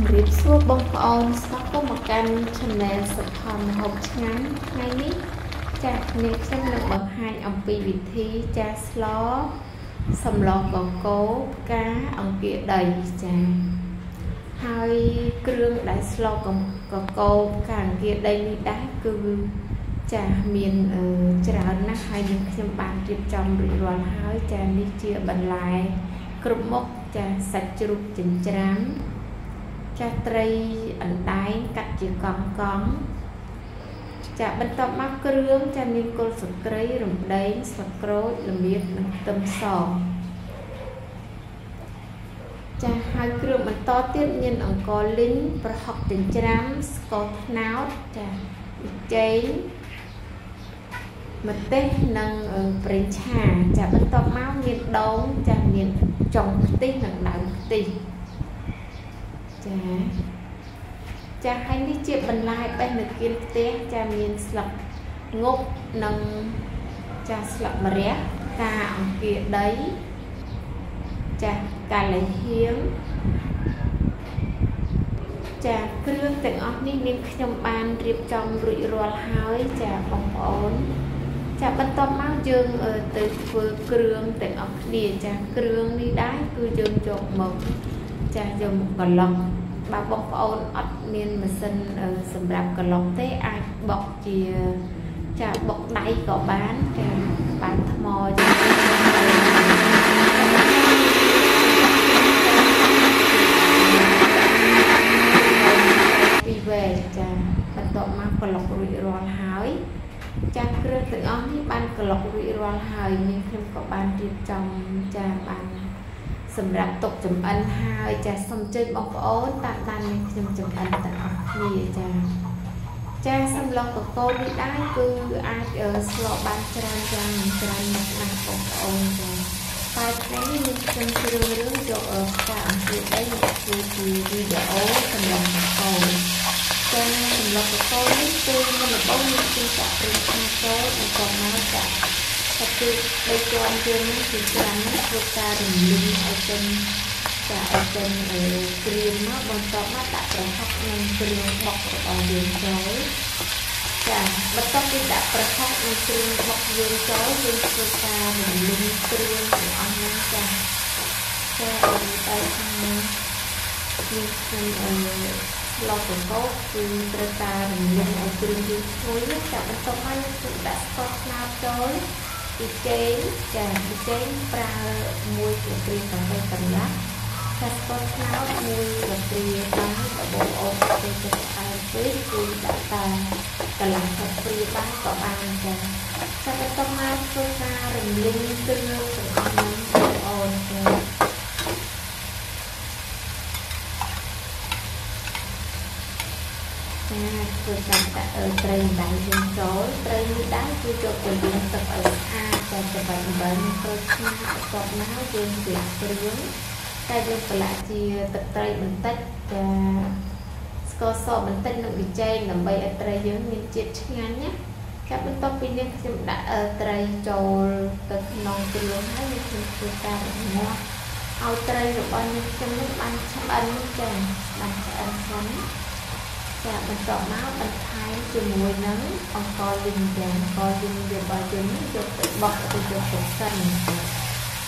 ជំរាបសួរបងប្អូនស្វាគមន៍មកកាន់ Channel សុខំហូបឆ្ងាញ់ថ្ងៃនេះចាស់នេះខ្ញុំនឹងបង្ហាញអំពីវិធីចាស់ស្លសម្លកកោផ្កាអង្គាដីចាហើយគ្រឿងដែលស្លកកកោផ្កាអង្គាដីនេះដែរគឺចាមានច្រើនណាស់ហើយនឹងខ្ញុំបានរៀបចំរួចរាល់ហើយចានេះជាបន្លែគ្រប់មុខចាសាច់ជ្រូកចិញ្ច្រាំ ចាត្រីអណ្ដែងកាត់ជាកង់កង់ចាបន្ទាប់មកគ្រឿងចាមានគល់សង្គ្រៃរំដេងស្លឹកក្រូចល្មៀតនិងខ្ទឹមសចាហើយគ្រឿងបន្តទៀតមានអង្ករលីងប្រហុកចិញ្ច្រាំស្ករត្នោតចាប៊ីចេងម្ទេសនិងប្រេងឆាចាបន្ទាប់មកមានដូងចាមានចុងខ្ទិះនិងដើមខ្ទិះ ចាចាហើយនេះជាបន្លែបេះនៅគៀនផ្ទះចាមានស្លឹកងប់និងចាស្លឹកម្រះការអង្គាដីចាកាលហៀងចាគ្រឿងទាំងអស់នេះនាងខ្ញុំបានរៀបចំរួចរាល់ហើយចាបងប្អូនចាបន្ទាប់មកយើងទៅធ្វើគ្រឿងទាំងអស់គ្នាចាគ្រឿងនេះដែរគឺយើងយកមក ចាយកមកកន្លុកបើបងប្អូនអត់មានម៉ាស៊ីនសម្រាប់កន្លុកទេអាចបុកជាចាបុកដៃក៏បានចាបានថ្មចាពីវែចាបន្ទាប់មកកន្លុករួចរាល់ហើយចាស់គ្រឿងទាំងអស់នេះបានកន្លុករួចរាល់ហើយនាងខ្ញុំក៏បានរៀបចំចាបាន សម្រាប់ទុកចំអិនហើយចាសូមអញ្ជើញបងប្អូនតាមដាននាងខ្ញុំចំអិនទាំងអស់គ្នាចាចាសម្លកកូននេះដែរគឺអាចស្លបានច្រើនយ៉ាងច្រើនមុខណាស់បងប្អូនចាតែថ្ងៃនេះនាងខ្ញុំជ្រើសរើសយកការអំពីដីមកធ្វើជាវីដេអូសម្លកកូនចាសម្លកកូននេះគឺមិនល្បងមានទីចាក់ព្រីខាចូលបន្តមកចាក់ តែគឺបីជាន់ជាងនេះគឺច្រើនណាស់ធ្វើការរំលឹងឲ្យចេញចាឲ្យចេញគ្រៀមមកបន្តមកដាក់ប្រហុកនិងគ្រឿងបុករបស់យើងចូលចាបន្ទាប់ពីដាក់ប្រហុកនិងគ្រឿងបុកយើងចូលយើងធ្វើការរំលឹងគ្រឿងទាំងអស់ហ្នឹងចាចាឲ្យតែខាងនេះយើងខ្ញុំឡកកកគឺត្រូវការរំលឹងឲ្យគ្រឿងយើងឈ្ងុយចាបន្ទាប់មកយើងគឺដាក់ស្ករត្នោតចូល ពីចេងចាពីចេងប្រើមួយស្លាបព្រាកាហ្វេកន្លះចាស្ករត្នោតមួយស្លាបព្រាបានបើបងអូនទៅទៅអែមពេកគឺដាក់តាកន្លះស្លាបព្រាបានក៏បានចាចាបន្ទាប់មកធ្វើការរំលឹងគ្រឿងទាំងអស់នេះបងអូនចាចា ធ្វើការដាក់ត្រីដៃយើងចូលត្រីនេះដែរគឺយកទៅលាងទឹកឲ្យស្អាតតែច្បាស់អំបិលចូលឆ្ងាញ់បន្ទាប់មកយើងប្រឡាក់គ្រឿងតែយើងប្រឡាក់ជាទឹកត្រីបន្តិចចាស្ករសបន្តិចនិងប៊ីចេងដើម្បីឲ្យត្រីយើងមានជាតិឆ្ងាញ់ណាចាបន្ទាប់ពីយើងខ្ញុំដាក់ត្រីចូលទៅក្នុងគ្រឿងហើយយើងខ្ញុំធ្វើការរងាស់ឲ្យត្រីរបស់យើងខ្ញុំនេះបានឆ្អិនចាបានឆ្អិនផង ចាបន្ទាប់មកបន្ថែមជាមួយនឹងអង្ករលីងយ៉ាងអង្ករលីងរបស់យើងនេះយកទៅបុកទៅយកទៅសិន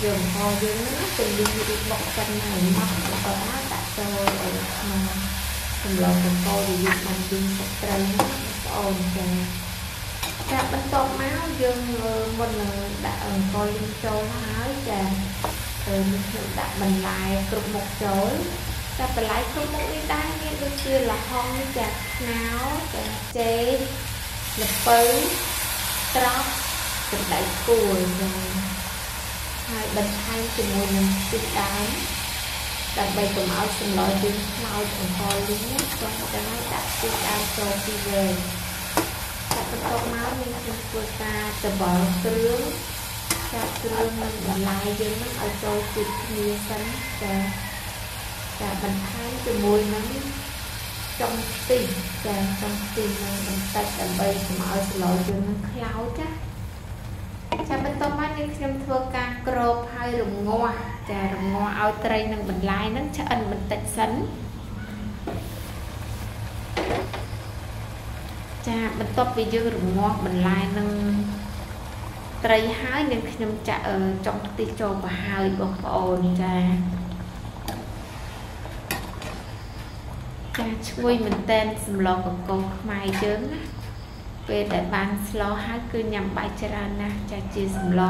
យកអង្ករយើងនេះទៅលីងរួចបុកសិនហើយមកបន្ទាប់មកដាក់ចូលឲ្យក្នុងសម្លអង្ករដែលយើងបានលីងទឹកត្រីនេះបងប្អូនចាចាបន្ទាប់មកយើងមុននឹងដាក់អង្ករលីងចូលហើយចាទៅខ្ញុំដាក់បន្លែគ្រប់មុខចូល តែបន្លែគ្រប់មុខនេះដែរមានដូចជាលហុងចាខ្នោចាចេកល្ពៅត្រប់សណ្តែកគួរចាហើយបន្ថែមជាមួយនឹងខ្ទិះដើមដើម្បីកុំឲ្យសម្លយើងខ្លោចអង្ករលីងចុះទៅឲ្យដាក់ខ្ទិះដើមចូលពីវិញតែបន្ទាប់មកយើងនឹងធ្វើការច្បល់គ្រឿងចាក់គ្រឿងនិងបន្លែយើងនឹងឲ្យចូលជាតិគ្នាសិនចា ចាបន្ថែមជាមួយនឹងចុងខ្ទិះចាចុងខ្ទិះនឹងបន្តិចដើម្បីកុំឲ្យស្លយើងនឹងខ្លោចណាចាបន្ទាប់មកនេះខ្ញុំធ្វើការក្របហើយរងាស់ចារងាស់ឲ្យត្រីនឹងបន្លែនឹងឆ្អិនបន្តិចសិនចាបន្ទាប់ពីយើងរងាស់បន្លែនឹងត្រីហើយនឹងខ្ញុំចាក់ចុងខ្ទិះចូលទៅហើយបងប្អូនចា ចាឈ្ងុយមែនតែនសម្លកកូរខ្មែរយើងណាពេលដែលបានស្លហើយគឺញ៉ាំបាយច្រើនណាស់ចាជាសម្ល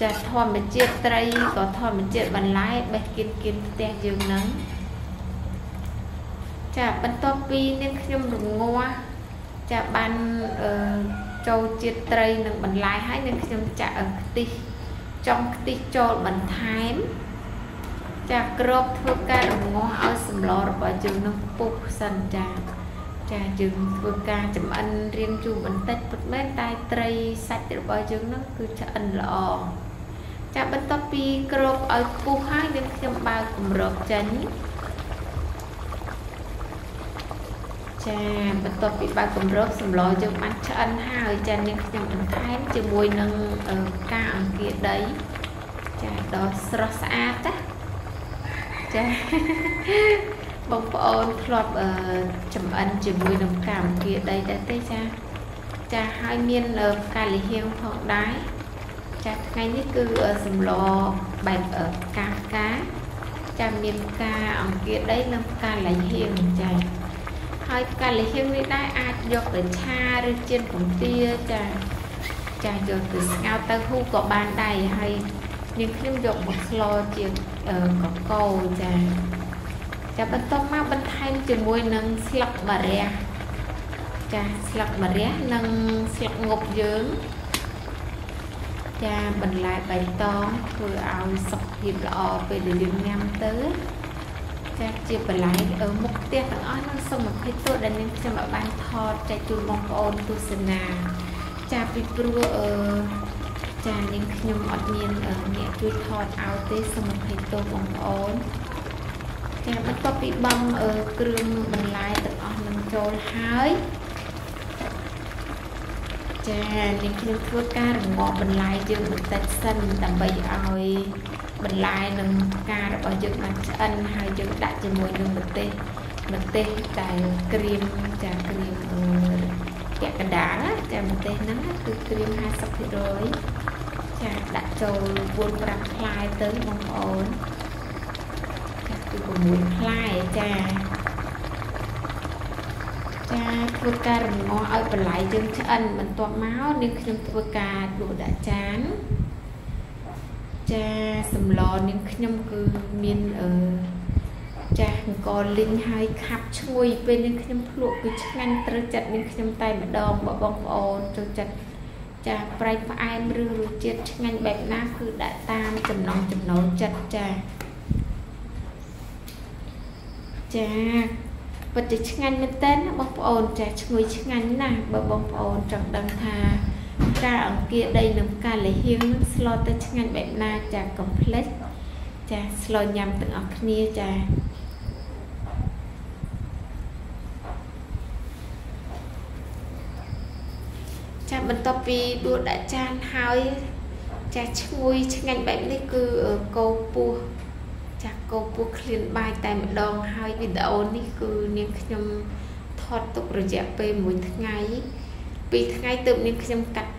ចាធម្មជាតិត្រីក៏ធម្មជាតិបន្លែបេះគៀនគៀនផ្ទះយើងនឹងចាបន្ទាប់ពីនាងខ្ញុំរងាស់ចាបានអឺចូលជាតិត្រីនិងបន្លែហើយនឹងខ្ញុំចាក់ខ្ទិះចុងខ្ទិះចូលបន្ថែមចាក្របធ្វើការរងាស់ឲ្យសម្លរបស់ យើងនឹងពុះសិនចាចាយើងធ្វើការចម្អិនរៀងជូរបន្តិចប៉ុន្តែតែត្រីសាច់របស់យើងនឹងគឺឆ្អិនល្អចាបន្ទាប់ពីក្របឲ្យពុះហើយយើងខ្ញុំបើកគម្របចេញចាបន្ទាប់ពីបើកគម្របសម្លយើងបានឆ្អិនហើយចានាងខ្ញុំបន្ថែមជាមួយនឹងការអង្គាដីចាដល់ស្រស់ស្អាតណាចា បងប្អូនធ្លាប់ចំអិនជាមួយនឹងផ្កាអង្គាដីដែរទេចាចាហើយមានផ្កាលិហៀងផងដែរចាថ្ងៃនេះគឺសម្លបែបផ្កាផ្កាចាមានផ្កាអង្គាដីនិងផ្កាលិហៀងចាហើយផ្កាលិហៀងនេះដែរអាចយកទៅឆាឬចៀនពងទាចាចាយកទៅស្ងោរទៅហ៊ូក៏បានដែរហើយនាងខ្ញុំយកមកស្លជាកកោចា ចាបន្ទាប់មកបន្ថែមជាមួយនឹងស្លឹកបារះចាស្លឹកបារះនិងស្លឹកងប់យើងចាបន្លែបៃតងធ្វើឲ្យសុខភាពល្អពេលដែលយើងញ៉ាំទៅចាជាបន្លែមុខផ្ទះទាំងអស់នឹងសូមអភ័យទោសដែលនាងខ្ញុំបានថតចែកជូនបងប្អូនទស្សនាចាពីព្រោះអឺចានាងខ្ញុំអត់មានអ្នកជួយថតឲ្យទេសូមអភ័យទោសបងប្អូន ចាបន្ទាប់ពីបំគ្រឿងបន្លែទាំងអស់នឹងចូលហើយចានាងខ្ញុំធ្វើការរងាប់បន្លែយើងបន្តិចសិនដើម្បីឲ្យបន្លែនិងផ្ការបស់យើងបានឆ្អិនហើយយើងដាក់ជាមួយនឹងម្ទេសម្ទេសតែក្រៀមចាក្រៀមពាក់កណ្ដាលចាម្ទេសហ្នឹងគឺក្រៀម50%ចាដាក់ចូល4 5ផ្លែទៅបងប្អូន ចាគឺ6ផ្លែចាចាធ្វើការរងាស់ឲ្យបន្លែយើងឆ្អិនបន្ទាប់មកនេះខ្ញុំធ្វើការដួសដាក់ចានចាសម្លនាងខ្ញុំគឺមានអឺចាស់អង្គលីងហើយខាប់ឈ្ងុយពេលនាងខ្ញុំភ្លក់គឺឆ្ងាញ់ត្រូវចិត្តនាងខ្ញុំតែម្ដងបើបងប្អូនចូលចិត្តចាប្រៃផ្អែមឬរសជាតិឆ្ងាញ់បែបណាគឺដាក់តាមចំណង់ចំណូលចិត្តចា ចាពិតជាឆ្ងាញ់មែនតើបងប្អូនចាឈ្ងុយឆ្ងាញ់ណាស់បើបងប្អូនចង់ដឹងថាការអង្គាដីនិងផ្កាលហៀងនឹងស្លទៅឆ្ងាញ់បែបណាចាកុំភ្លេចចាស្លញ៉ាំទាំងអស់គ្នាចាចាបន្ទាប់ពីដួសដាក់ចានហើយចាឈ្ងុយឆ្ងាញ់បែបនេះគឺកោពោះ ចាកោពោះឃ្លានបាយតែម្ដងហើយវីដេអូនេះគឺនាងខ្ញុំថតទុករយៈពេល1ថ្ងៃពីថ្ងៃទៅនេះខ្ញុំកាត់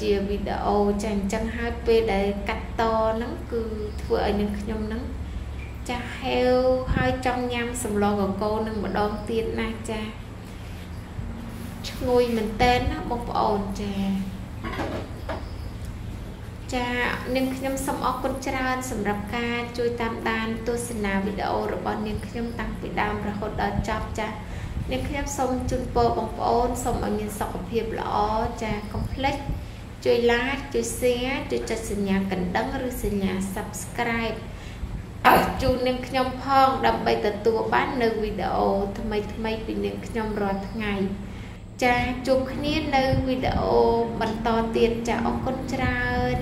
ជាវីដេអូចាអញ្ចឹងហើយពេលដែលកាត់តហ្នឹងគឺធ្វើឲ្យនឹងខ្ញុំហ្នឹងចាស់ហេវហើយចង់ញ៉ាំសម្លកកូននឹងម្ដងទៀតណាចាឈ្ងុយមែនតែនណាបងប្អូនចា ចានាងខ្ញុំសូមអរគុណច្រើនសម្រាប់ការជួយតាមដានទស្សនាវីដេអូរបស់នាងខ្ញុំតាំងពីដើមរហូតដល់ចប់ចានាងខ្ញុំសូមជូនពរបងប្អូនសូមឲ្យមានសុខភាពល្អចាកុំភ្លេចជួយ like ជួយ share ជួយចុចសញ្ញាកណ្ដឹងឬសញ្ញា subscribe ឲ្យជូននាងខ្ញុំផងដើម្បីទទួលបាននៅវីដេអូថ្មីថ្មីពីនាងខ្ញុំរាល់ថ្ងៃចាជួបគ្នានៅវីដេអូបន្តទៀតចាអរគុណច្រើន